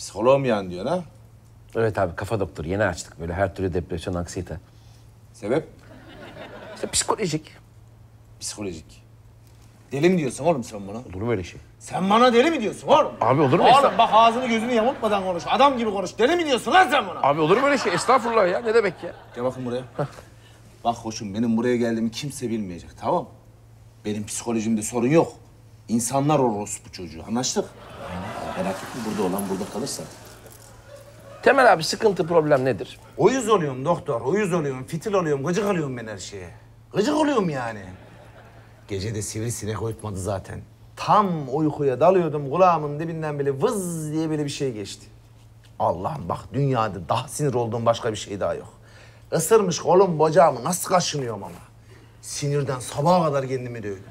Psikoloğum yani diyorsun ha? Evet abi kafa doktoru yeni açtık böyle her türlü depresyon, anksiyete. Sebep? İşte psikolojik. Psikolojik. Deli mi diyorsun oğlum sen bana? Olur mu öyle şey? Sen bana deli mi diyorsun oğlum? Abi olur mu? Oğlum Estağ- bak ağzını gözünü yamultmadan konuş. Adam gibi konuş. Deli mi diyorsun lan sen bana? Abi olur mu öyle şey? Estağfurullah ya ne demek ya? Gel bakın buraya. Bak hoşum benim buraya geldiğimi kimse bilmeyecek tamam? Benim psikolojimde sorun yok. İnsanlar orospu çocuğu. Anlaştık? Merak etme burada olan burada kalırsa. Temel abi sıkıntı problem nedir? Uyuz oluyorum doktor, uyuz oluyorum, fitil oluyorum, gıcık oluyorum ben her şeye. Gıcık oluyorum yani. Gece de sivrisinek uyutmadı zaten. Tam uykuya dalıyordum, kulağımın dibinden böyle vız diye böyle bir şey geçti. Allah'ım bak dünyada daha sinir olduğum başka bir şey daha yok. Isırmış kolum bacağımı nasıl kaşınıyorum ama. Sinirden sabaha kadar kendimi dövdüm.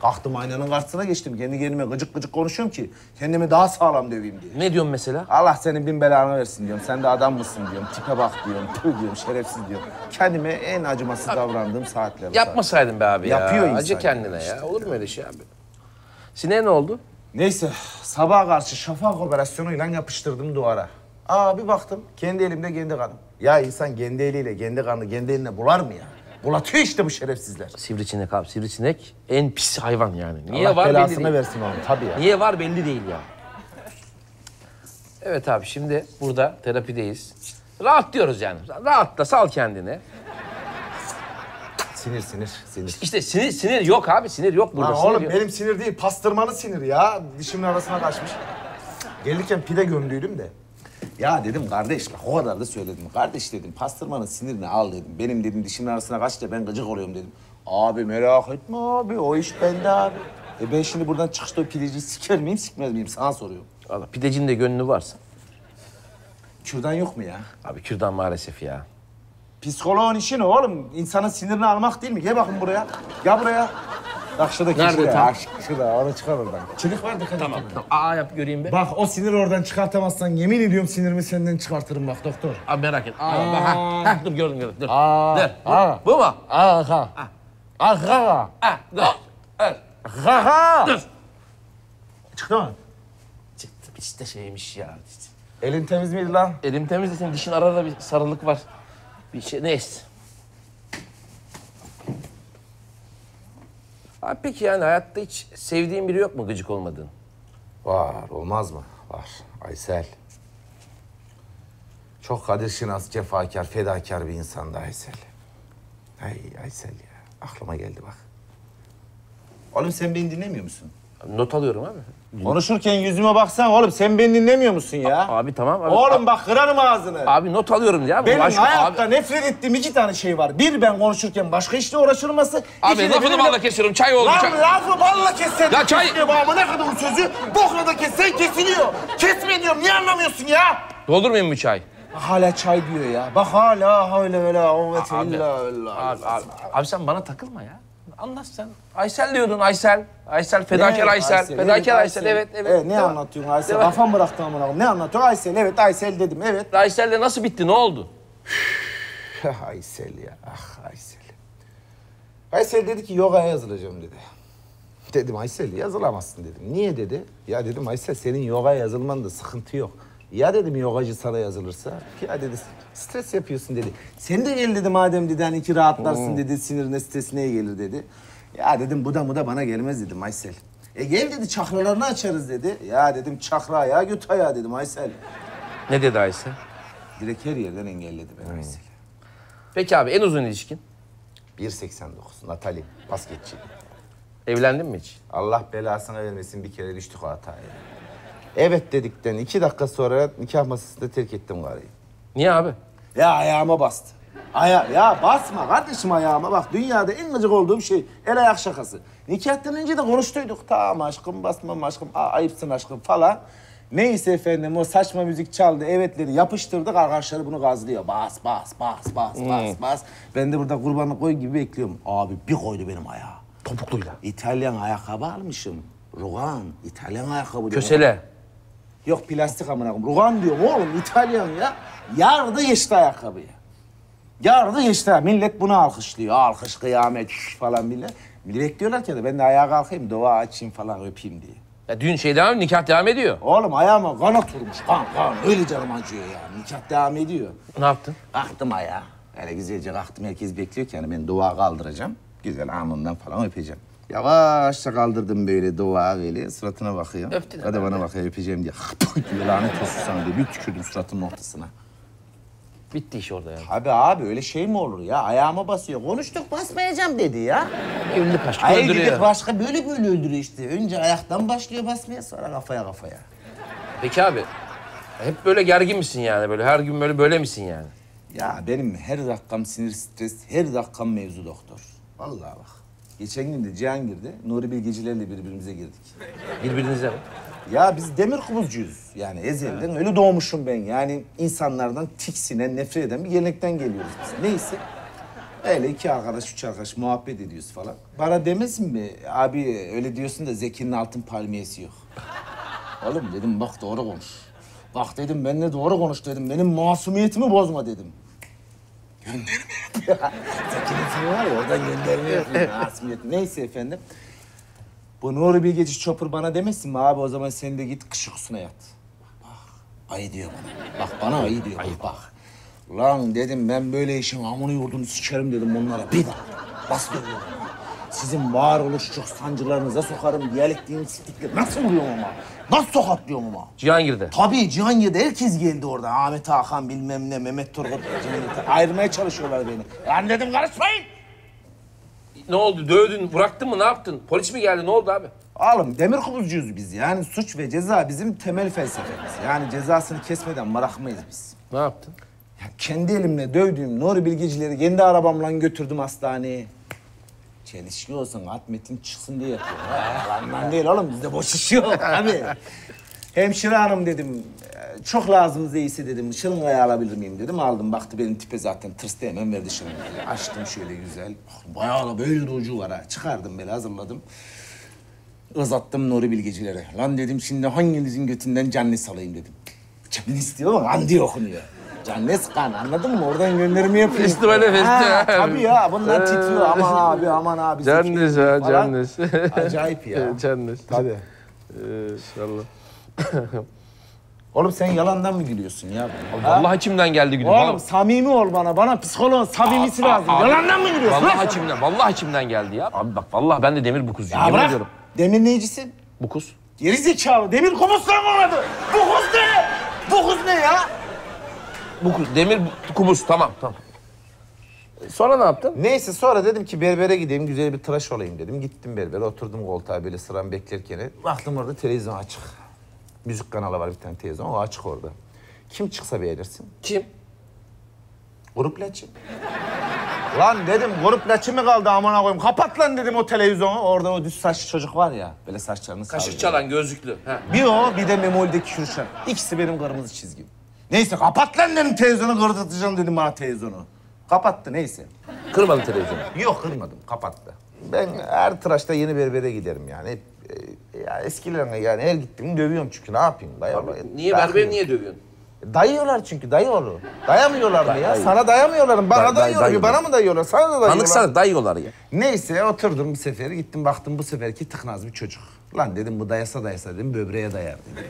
Kalktım aynanın karşısına geçtim. Kendi kendime gıcık gıcık konuşuyorum ki kendimi daha sağlam döveyim diye. Ne diyorsun mesela? Allah senin bin belanı versin diyorum. Sen de adam mısın diyorum. Tipe bak diyorum. Tüh diyorum. Şerefsiz diyorum. Kendime en acımasız davrandığım saatler. Yapmasaydın be abi ya. Yapıyor insan Acı kendine ya. Olur mu öyle şey abi? Sineğe ne oldu? Neyse sabaha karşı şafak operasyonuyla yapıştırdım duvara. Aa bir baktım kendi elimde kendi kanım. Ya insan kendi eliyle kendi kanı kendi eline bular mı ya? Bulatıyor işte bu şerefsizler. Sivrisinek abi. Sivrisinek en pis hayvan yani. Niye Allah var belli değil. versin onu tabii ya. Niye var belli değil ya. Evet abi şimdi burada terapideyiz. Rahat diyoruz yani. Rahatla sal kendini. Sinir sinir sinir. İşte sinir sinir yok abi sinir yok burada. Lan sinir oğlum yok. benim sinir değil pastırmalı sinir ya. Dişimin arasına kaçmış. Gelirken pide gömdüydüm de. Ya dedim kardeş bak o kadar da söyledim. Kardeş dedim pastırmanın sinirini al dedim. Benim dedim dişimin arasına kaç da ben gıcık oluyorum dedim. Abi merak etme abi o iş bende abi. E ben şimdi buradan çıkışta o pideciyi siker miyim sikmez miyim sana soruyorum. Valla pidecinin de gönlü varsa. Kürdan yok mu ya? Abi kürdan maalesef ya. Psikoloğun işi ne oğlum? İnsanın sinirini almak değil mi? Gel bakın buraya. Gel buraya. Bak şuradaki Nerede şuraya. tam? Ha, Şurada onu çıkar oradan. Çelik var dikkat Tamam. Aa yap göreyim be. Bak o sinir oradan çıkartamazsan yemin ediyorum sinirimi senden çıkartırım bak doktor. Abi merak et. Aa, bak, ha, ha, dur gördüm gördüm. Dur. Aa, dur. aa. Bu mu? Aha. Aha. Ha, dur. Evet. Aha. Dur. Çıktı mı? Çıktı işte şeymiş ya. Elin temiz miydi lan? Elim temiz de senin dişin arada bir sarılık var. Bir şey neyse. Abi peki yani hayatta hiç sevdiğin biri yok mu gıcık olmadığın? Var, olmaz mı? Var. Aysel. Çok kadir şinas, cefakar, fedakar bir insandı Aysel. Ay Aysel ya. Aklıma geldi bak. Oğlum sen beni dinlemiyor musun? Not alıyorum abi. Konuşurken yüzüme baksana oğlum sen beni dinlemiyor musun ya? Abi tamam abi. Oğlum bak kırarım ağzını. Abi not alıyorum ya. Benim Baş- hayatta Abi, nefret ettiğim iki tane şey var. Bir ben konuşurken başka işle uğraşılması. abi lafını benimle- balla kesiyorum. Çay oldu. Lan çay. lafı balla kessen. Ya çay- Kesmiyor bu ne kadar sözü. Bokla da kessen kesiliyor. Kesme diyorum niye anlamıyorsun ya? Doldurmayayım mı çay? Hala çay diyor ya. Bak hala öyle böyle kuvvet Abi. Abi, abi, abi sen bana takılma ya. Anlat sen. Aysel diyordun Aysel. Aysel, fedakar Aysel. Fedakar Aysel, evet, evet. ne Devam. anlatıyorsun Aysel? Devam. Kafam bıraktı amına. Ne anlatıyorsun Aysel? Evet Aysel dedim evet. Aysel'le nasıl bitti, ne oldu? Ah Aysel ya, ah Aysel. Aysel dedi ki yogaya yazılacağım dedi. Dedim Aysel yazılamazsın dedim. Niye dedi? Ya dedim Aysel senin yogaya yazılmanda sıkıntı yok. Ya dedim yogacı sana yazılırsa. Ya dedi stres yapıyorsun dedi. Sen de gel dedi madem dedi hani iki rahatlarsın dedi sinirine stresine gelir dedi. Ya dedim bu da mu da bana gelmez dedim Aysel. E gel dedi çakralarını açarız dedi. Ya dedim çakra ayağı göt ayağı dedim Aysel. Ne dedi Aysel? Direkt her yerden engelledi beni Aysel. Peki abi en uzun ilişkin? 1.89 Natali basketçi. Evlendin mi hiç? Allah belasını vermesin bir kere düştük o hataya. Evet dedikten iki dakika sonra nikah masasında terk ettim karıyı. Niye abi? Ya ayağıma bastı. Aya ya basma kardeşim ayağıma bak dünyada en gıcık olduğum şey el ayak şakası. Nikahtan önce de konuştuyduk. Tamam aşkım basmam aşkım Aa, ayıpsın aşkım falan. Neyse efendim o saçma müzik çaldı evetleri yapıştırdık arkadaşları bunu gazlıyor. Bas bas bas bas bas bas. Ben de burada kurbanlık koyun gibi bekliyorum. Abi bir koydu benim ayağa. Topukluyla. İtalyan ayakkabı almışım. Rugan, İtalyan ayakkabı diyorum. Kösele. Yok plastik amına koyayım. Rugan diyorum oğlum İtalyan ya. Yardı geçti ayakkabıyı. Yardı geçti. Millet bunu alkışlıyor. Alkış, kıyamet şş falan millet. Millet bekliyorlar ki de ben de ayağa kalkayım, dua açayım falan öpeyim diye. Ya düğün şey devam nikah devam ediyor. Oğlum ayağıma kan oturmuş. Kan kan. Öyle canım acıyor ya. Nikah devam ediyor. Ne yaptın? Kalktım ayağa. Öyle güzelce kalktım. Herkes bekliyor ki yani ben dua kaldıracağım. Güzel alnından falan öpeceğim. Yavaşça kaldırdım böyle dua böyle. Suratına bakıyor. Öptün O da bana bakıyor öpeceğim diye. diyor lanet olsun sana diye. Bir tükürdüm suratının ortasına. Bitti iş orada ya. Abi abi öyle şey mi olur ya? Ayağıma basıyor. Konuştuk basmayacağım dedi ya. Evlilik aşkı Ay öldürüyor. başka böyle böyle öldürüyor işte. Önce ayaktan başlıyor basmaya sonra kafaya kafaya. Peki abi. Hep böyle gergin misin yani? Böyle her gün böyle böyle misin yani? Ya benim her dakikam sinir stres, her dakikam mevzu doktor. Vallahi bak. Geçen gün de Cihangir'de Nuri Bilgecilerle birbirimize girdik. Birbirinize mi? Ya biz demir kubuzcuyuz. Yani ezelden öyle doğmuşum ben. Yani insanlardan tiksinen, nefret eden bir gelenekten geliyoruz biz. Neyse. Öyle iki arkadaş, üç arkadaş muhabbet ediyoruz falan. Bana demesin mi? Abi öyle diyorsun da Zeki'nin altın palmiyesi yok. Oğlum dedim bak doğru konuş. Bak dedim benimle doğru konuş dedim. Benim masumiyetimi bozma dedim. Gönderme yapıyor. Zeki'nin filmi var ya oradan gönderme yapıyor. Masumiyet. Neyse efendim. Bu Nuri Bilgeci Chopper bana demesin mi abi o zaman sen de git kış uykusuna yat. Bak ayı diyor bana. Bak bana ayı diyor bak bak. Lan dedim ben böyle işin amını yurdunu sikerim dedim onlara. Bir daha bas dövüyorum. Sizin varoluşçuk sancılarınıza sokarım. Diyalektiğin siktikleri nasıl vuruyorum ama? Nasıl tokatlıyorum ama? Cihangir'de. Tabii Cihangir'de herkes geldi orada. Ahmet Hakan bilmem ne, Mehmet Turgut. Cihangir'de. Ayırmaya çalışıyorlar beni. Lan dedim karışmayın. Ne oldu? Dövdün, bıraktın mı? Ne yaptın? Polis mi geldi? Ne oldu abi? Oğlum demir kubuzcuyuz biz. Yani suç ve ceza bizim temel felsefemiz. Yani cezasını kesmeden bırakmayız biz. Ne yaptın? Ya kendi elimle dövdüğüm Nuri Bilgecileri kendi arabamla götürdüm hastaneye. Çelişki olsun, at metin çıksın diye yapıyorum. Ha, Ondan değil oğlum, bizde boş iş yok abi. Hemşire hanım dedim, "e, çok lazım iyisi dedim, şırıngayı alabilir miyim dedim. Aldım, baktı benim tipe zaten tırstı hemen verdi şırıngayı. Açtım şöyle güzel, bayağı da böyle de ucu var ha. Çıkardım böyle hazırladım. Uzattım Nuri Bilgecilere. Lan dedim şimdi hanginizin götünden canlı salayım dedim. Canlı istiyor ama kan diye okunuyor. Canlı kan anladın mı? Oradan gönderme yapıyor. Festivale, festival. Ha, Tabii ya bunlar titriyor. Aman abi aman abi. Zeki ha, canlis. Acayip ya. Canlis. Tabii. İnşallah. Oğlum sen yalandan mı gülüyorsun ya? Vallahi içimden geldi gülüm. Oğlum samimi ol bana. Bana psikoloğun samimisi lazım. Abi, yalandan mı gülüyorsun? Vallahi lan? içimden, vallahi içimden geldi ya. Abi bak vallahi ben de demir bukuzcuyum. Ya bırak. ediyorum. Demir neycisin? Bukuz. Geri zekalı. Demir kumusla mı oynadı? Bu kuz ne? Bu kuz ne ya? Bukuz, demir bu- kubuz. Tamam, tamam. E, Sonra ne yaptın? Neyse sonra dedim ki berbere gideyim güzel bir tıraş olayım dedim. Gittim berbere oturdum koltuğa böyle sıram beklerken. Baktım orada televizyon açık. Müzik kanalı var bir tane televizyon o açık orada. Kim çıksa beğenirsin? Kim? Grup Laçin. lan dedim grup Laçin mi kaldı amına koyayım? Kapat lan dedim o televizyonu. Orada o düz saçlı çocuk var ya. Böyle saçlarını Kaşık sarıyor. çalan, gözlüklü. Ha. Bir o bir de Memoli'deki Kürşat. İkisi benim kırmızı çizgim. Neyse kapat lan dedim televizyonu kırdırtacağım dedim bana televizyonu. Kapattı neyse. Kırmadı televizyonu. Yok kırmadım, kapattı. Ben her tıraşta yeni berbere giderim yani. Hep, e, ya eskilerine yani her gittiğimi dövüyorum çünkü ne yapayım dayıyorlar. Niye Bırakmıyorum. berberi niye dövüyorsun? Dayıyorlar çünkü dayıyorlar. Dayamıyorlar mı ya? Sana dayamıyorlar. Bana Day- day- dayıyorlar. dayıyorlar. Bana mı dayıyorlar? Sana da dayıyorlar. Tanıksana dayıyorlar ya. Neyse oturdum bir sefer gittim baktım bu seferki tıknaz bir çocuk. Lan dedim bu dayasa dayasa dedim böbreğe dayar dedim.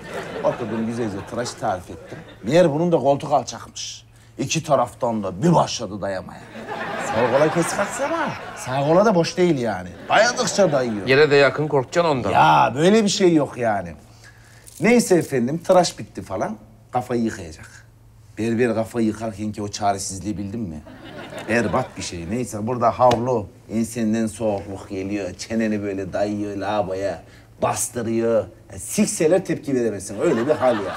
Oturdum güzelce tıraş tarif ettim. Meğer bunun da koltuk alçakmış. İki taraftan da bir başladı dayamaya. Sol kola kesik atsana. Sağ kola da boş değil yani. Dayadıkça dayıyor. Yere de yakın korkacaksın ondan. Ya böyle bir şey yok yani. Neyse efendim tıraş bitti falan. Kafayı yıkayacak. Berber kafayı yıkarken ki o çaresizliği bildin mi? Berbat bir şey. Neyse burada havlu. İnsandan soğukluk geliyor. Çeneni böyle dayıyor lavaboya. Bastırıyor. Ya, sikseler tepki veremezsin. Öyle bir hal ya.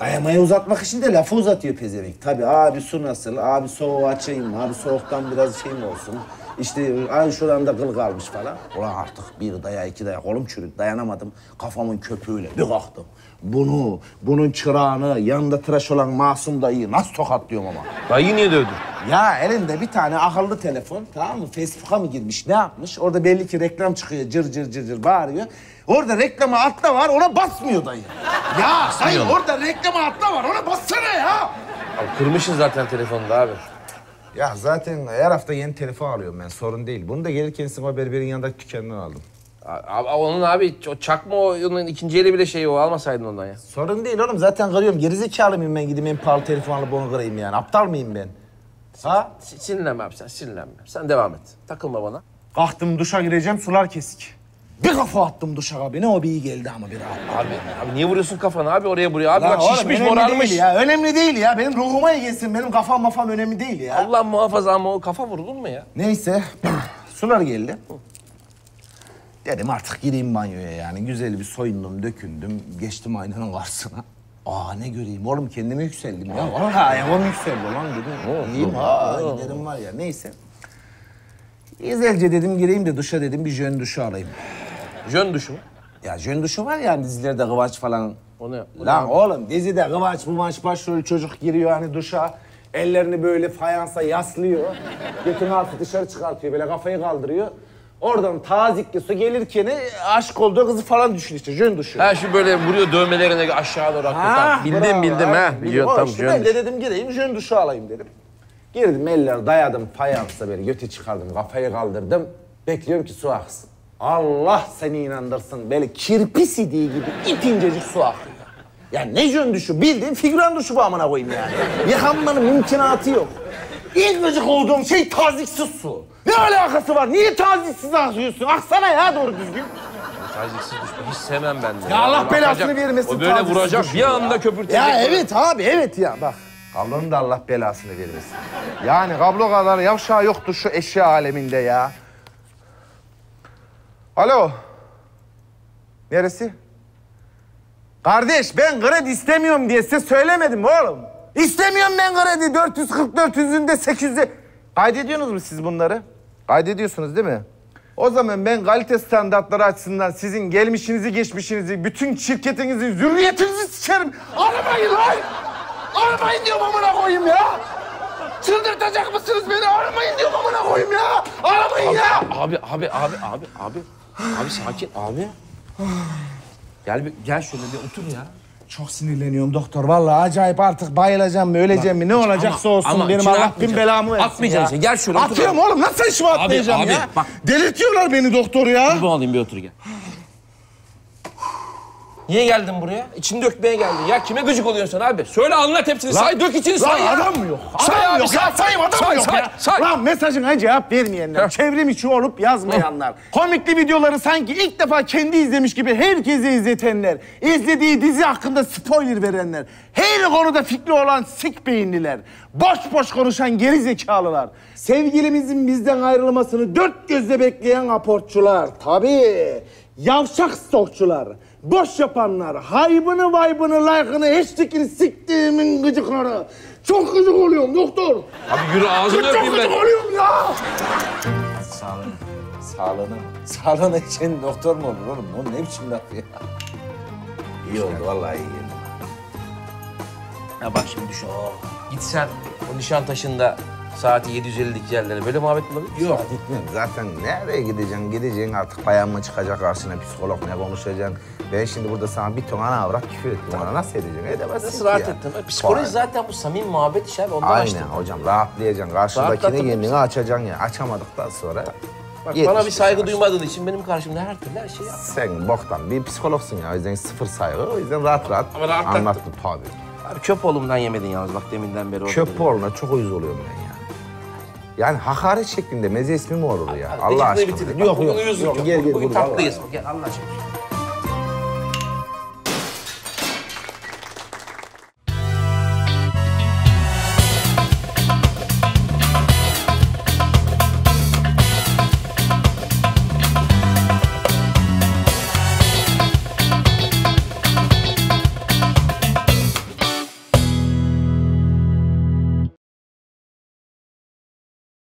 Dayamayı uzatmak için de lafı uzatıyor pezevenk. Tabii abi su nasıl? Abi soğuğu açayım mı? Abi soğuktan biraz şey mi olsun? İşte ay şuradan da kıl kalmış falan. Ulan artık bir daya iki daya kolum çürük dayanamadım. Kafamın köpüğüyle bir kalktım. Bunu, bunun çırağını, yanında tıraş olan masum dayıyı nasıl tokatlıyorum ama. Dayı niye dövdün? Ya elinde bir tane akıllı telefon tamam mı? Facebook'a mı girmiş ne yapmış? Orada belli ki reklam çıkıyor cır cır cır cır bağırıyor. Orada reklama atla var ona basmıyor dayı. Ya dayı orada reklama atla var ona bassana ya. Abi kırmışsın zaten telefonda abi. Ya zaten her hafta yeni telefon alıyorum ben sorun değil. Bunu da gelirken Sima Berber'in yanındaki dükkanından aldım. Abi, onun abi o çakma onun ikinci eli bile şeyi o almasaydın ondan ya. Sorun değil oğlum zaten kırıyorum. Gerizekalı mıyım ben gideyim en pahalı telefon alıp onu kırayım yani. Aptal mıyım ben? Ha? S- Sinirlenme abi sen sinirlenme. Sen devam et. Takılma bana. Kalktım duşa gireceğim sular kesik. Bir kafa attım duşa abi. Ne o bir iyi geldi ama bir abi. Abi, abi niye vuruyorsun kafanı abi oraya buraya? Abi Lan bak oğlum, şişmiş önemli morarmış. değil ya. Önemli değil ya. Benim ruhuma iyi gelsin. Benim kafam mafam önemli değil ya. Allah muhafaza ama o kafa vurulur mu ya? Neyse sular geldi. Dedim artık gireyim banyoya yani. Güzel bir soyundum, dökündüm. Geçtim aynanın karşısına. Aa ne göreyim oğlum kendime yükseldim ya. Vallahi ayağım yükseldi lan dedim. İyiyim ha giderim var ya neyse. İzelce dedim gireyim de duşa dedim bir jön duşu alayım. Jön duşu mu? Ya jön duşu var ya hani dizilerde Kıvanç falan. O ne? O Lan ne? oğlum dizide Kıvanç Kıvanç başrol çocuk giriyor hani duşa. Ellerini böyle fayansa yaslıyor. Götünü altı dışarı çıkartıyor böyle kafayı kaldırıyor. Oradan tazikli su gelirken aşk olduğu kızı falan düşün işte jön duşu. Ha şu böyle vuruyor dövmelerini aşağı doğru. Tamam, Bildim bravo, bildim ha. Biliyorum işte jön ben de dedim gireyim jön duşu alayım dedim. Girdim eller dayadım fayansa böyle götü çıkardım kafayı kaldırdım. Bekliyorum ki su aksın. Allah seni inandırsın böyle kirpi sidiği gibi ipincecik su akıyor. Ya ne jön duşu bildiğin figüran duşu bu amına koyayım yani. Yıkanmanın mümkünatı yok. İlk gıcık olduğum şey taziksiz su. Ne alakası var? Niye taziksiz akıyorsun? Aksana ya doğru düzgün. Taziksiz düşme. Hiç sevmem ben de. Ya Allah belasını bakacak, vermesin O böyle taziksiz vuracak düşme bir ya. anda köpürtecek. Ya böyle. evet abi evet ya bak. Kablonun da Allah belasını vermesin. Yani kablo kadar yavşağı yoktu şu eşya aleminde ya. Alo. Neresi? Kardeş ben kredi istemiyorum diye size söylemedim oğlum. İstemiyorum ben kredi 440 400'ünde 800'de. Kaydediyorsunuz mu siz bunları? Kaydediyorsunuz değil mi? O zaman ben kalite standartları açısından sizin gelmişinizi, geçmişinizi, bütün şirketinizin zürriyetinizi sikerim. Aramayın lan! Aramayın diyorum amına koyayım ya! Çıldırtacak mısınız beni? Aramayın diyorum amına koyayım ya! Aramayın ya! Abi abi abi abi abi. Abi sakin abi. Gel bir gel şöyle bir otur ya. Çok sinirleniyorum doktor. Vallahi acayip artık bayılacağım mı, öleceğim mi? Ne olacaksa ama- olsun. ama Benim içine Allah bin belamı versin Atmayacaksın ya. sen. Gel şöyle otur Atıyorum oğlum. Nasıl işime atmayacağım abi, ya? bak. Delirtiyorlar beni doktor ya. Bir alayım bir otur gel. Niye geldin buraya? İçini dökmeye geldin. Ya kime gıcık oluyorsun sen abi? Söyle anlat hepsini. say dök içini Lan say ya. adam mı yok? Adam Say abi, yok ya. say. Sayayım adam Say, yok say, ya. say. Lan mesajına cevap vermeyenler. Heh. Çevrim içi olup yazmayanlar. Komikli videoları sanki ilk defa kendi izlemiş gibi herkese izletenler. İzlediği dizi hakkında spoiler verenler. Her konuda fikri olan sik beyinliler. Boş boş konuşan geri zekalılar. Sevgilimizin bizden ayrılmasını dört gözle bekleyen aportçular. Tabii. Yavşak stokçular. Boş yapanlar. Haybını vaybını like'ını hashtag'ini siktiğimin gıcıkları. Çok gıcık oluyorum doktor. Abi yürü ağzını Çok öpeyim gıcık ben. oluyorum ya. Sağlığına. Sağlığına. Sağlığına için doktor mu olur oğlum? O ne biçim laf ya? İyi oldu vallahi iyi geldi. Ya bak şimdi düşün. Gitsen o nişan taşında saati 750'lik yerlere böyle muhabbet bulabilir misin? Yok gitmem. Zaten nereye gideceksin? Gideceksin artık bayan mı çıkacak karşına psikolog ne konuşacaksın? Ben şimdi burada sana bir ton ana avrat küfür ettim. Ona nasıl edeceksin? Edemezsin Nasıl rahat ya. ettin? Psikoloji Vay. zaten bu samimi muhabbet işi abi. Ondan Aynen açtım. hocam rahatlayacaksın. Karşındakini Rahatlattım kendini açacaksın ya. Açamadıktan sonra Bak bana bir saygı yaşına. duymadığın için benim karşımda her türlü her şeyi yap. Sen boktan bir psikologsun ya. O yüzden sıfır saygı. O yüzden rahat rahat Ama rahatlattım. anlattım tabii. Abi köp oğlumdan yemedin yalnız bak deminden beri orada. Köp oğluna çok uyuz oluyorum ben ya. Yani hakaret şeklinde meze ismi mi olur ya? Allah aşkına. Yok yok. yok. yok. Gel gel. Bugün tatlıyız. Gel Allah aşkına.